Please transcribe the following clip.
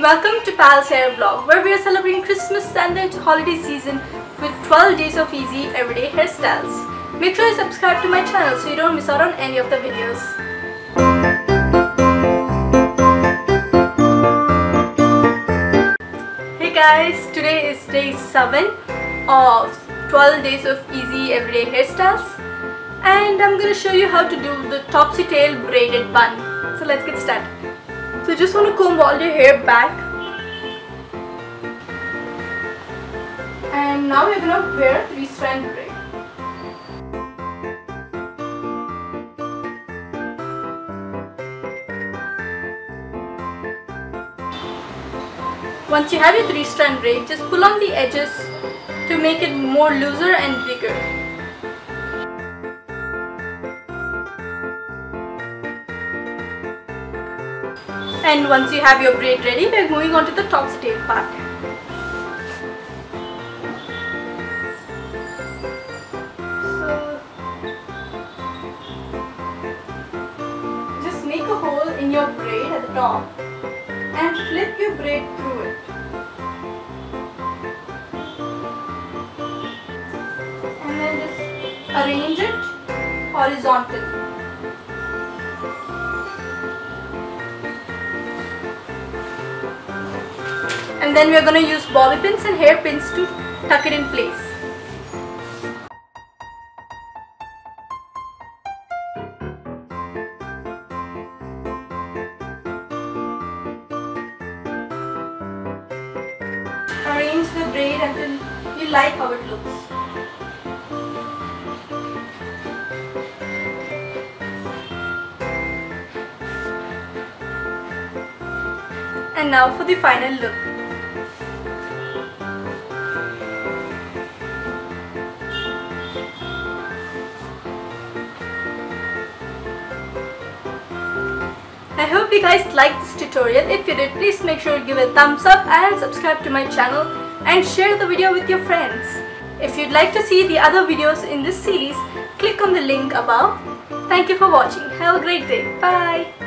Welcome to Pal's Hair Vlog where we are celebrating Christmas and the holiday season with 12 days of easy everyday hairstyles. Make sure you subscribe to my channel so you don't miss out on any of the videos. Hey guys, today is day 7 of 12 days of easy everyday hairstyles and I'm gonna show you how to do the topsy tail braided bun. So let's get started. So you just want to comb all your hair back and now we're gonna wear 3 strand braid. Once you have your 3 strand braid, just pull on the edges to make it more looser and bigger. And once you have your braid ready, we're moving on to the topsy tail part. So, just make a hole in your braid at the top and flip your braid through it. And then just arrange it horizontally. And then we are going to use bobby pins and hair pins to tuck it in place. Arrange the braid until you like how it looks. And now for the final look. I hope you guys liked this tutorial. If you did, please make sure to give a thumbs up and subscribe to my channel and share the video with your friends. If you'd like to see the other videos in this series, click on the link above. Thank you for watching. Have a great day. Bye.